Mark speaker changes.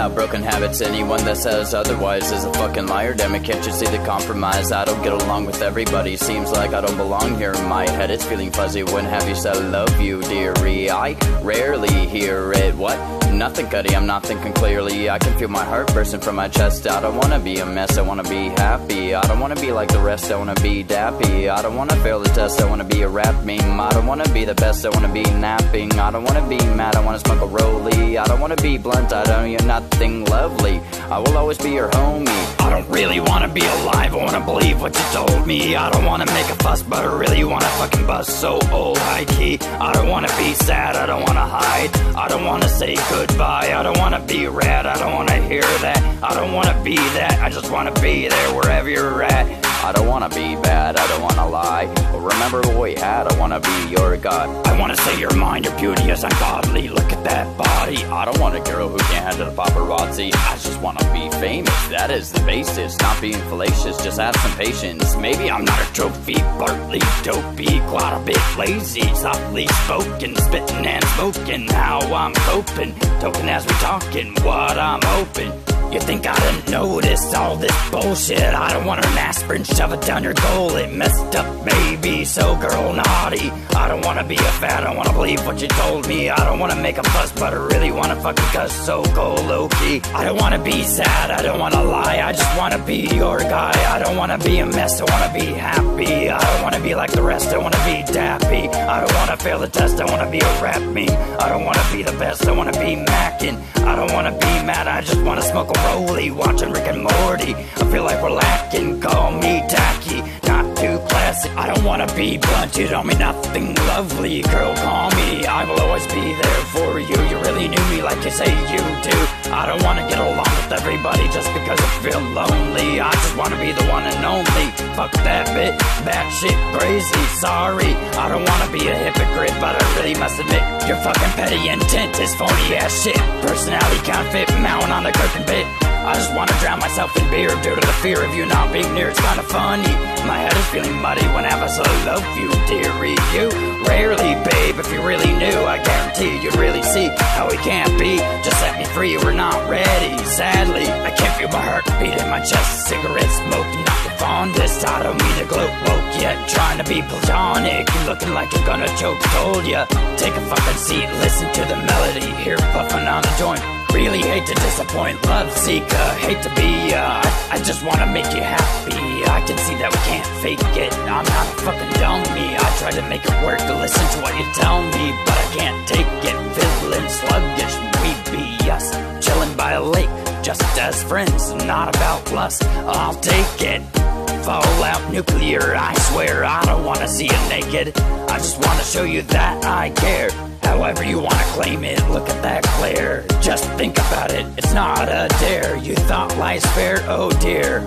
Speaker 1: have broken habits. Anyone that says otherwise is a fucking liar. Damn it, can't you see the compromise? I don't get along with everybody. Seems like I don't belong here. My head is feeling fuzzy. When have you said love you, dearie? I rarely hear it. What? Nothing, Cuddy, I'm not thinking clearly. I can feel my heart bursting from my chest. I don't wanna be a mess, I wanna be happy. I don't wanna be like the rest, I wanna be dappy. I don't wanna fail the test, I wanna be a rap meme. I don't wanna be the best, I wanna be napping. I don't wanna be mad, I wanna smoke a rollie. I don't wanna be blunt, I don't, you're nothing lovely. I will always be your homie.
Speaker 2: I don't really wanna be alive, I wanna believe what you told me. I don't wanna make a fuss, but I really wanna fucking bust so old, high key. I don't wanna be sad, I don't wanna hide. I don't wanna say goodbye, I don't wanna be rad, I don't wanna hear that. I don't wanna be that, I just wanna be there wherever you're at.
Speaker 1: I don't wanna be bad, I don't wanna lie. Remember what we had, I wanna be your god.
Speaker 2: I wanna say your mind, your beauty is ungodly. Look at that body.
Speaker 1: I don't want a girl who can't handle the paparazzi. I just wanna be famous, that is the basis. Not being fallacious, just have some patience.
Speaker 2: Maybe I'm not a trophy, partly dopey, quite a bit lazy, softly spoken, spitting and smoking. How I'm coping, token as we talking, what I'm hoping. You think I didn't notice all this bullshit? I don't want an aspirin, shove it down your goal. It messed up, maybe. So, girl, naughty. I don't wanna be a fat, I don't wanna believe what you told me. I don't wanna make a fuss, but I really wanna fucking cuss. So, go low key. I don't wanna be sad, I don't wanna lie. I just wanna be your guy. I don't wanna be a mess, I wanna be happy. I don't wanna be like the rest, I wanna be dappy. I don't wanna fail the test, I wanna be a rap meme. I don't wanna be the best, I wanna be macking. I don't wanna be mad, I just wanna smoke a Rolly, watching Rick and Morty. I feel like we're lacking, call me tacky, not too classy. I don't wanna be blunt, you don't mean nothing lovely. Girl, call me, I will always be there for you. You really knew me like you say you do. I don't wanna get along with everybody just because I feel lonely. I just wanna be the one and only. Fuck that bit, that shit crazy, sorry. I don't wanna be a hypocrite, but I really must admit, your fucking petty intent is phony ass shit. Personality counterfeit, mount on the curtain bit. I just wanna drown myself in beer due to the fear of you not being near. It's kinda funny. My head is feeling muddy whenever I love you, dearie. You rarely, babe. If you really knew, I guarantee you'd really see how we can't be. Just set me free, we're not ready. Sadly, I can't feel my heart beat in my chest. Cigarette smoke, not the fondest. I don't mean to gloat woke yet. Trying to be platonic, you looking like you're gonna choke. Told ya, take a fucking seat, listen to the melody. Here puffing on the joint. Really hate to disappoint, love seeker, hate to be ya. I, just wanna make you happy. I can see that we can't fake it. I'm not a fucking dummy. I try to make it work to listen to what you tell me, but I can't take it. Fiddling sluggish, we be us, chilling by a lake, just as friends, not about lust. I'll take it. Fallout nuclear, I swear I don't wanna see you naked. I just wanna show you that I care. However you wanna claim it, look at that glare. Just think about it, it's not a dare. You thought life's fair, oh dear.